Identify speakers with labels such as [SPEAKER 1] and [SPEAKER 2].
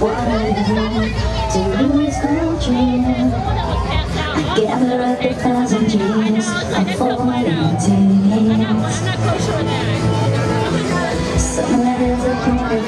[SPEAKER 1] what I to lose control. Gather up a thousand dreams, I'm my into. Thank you.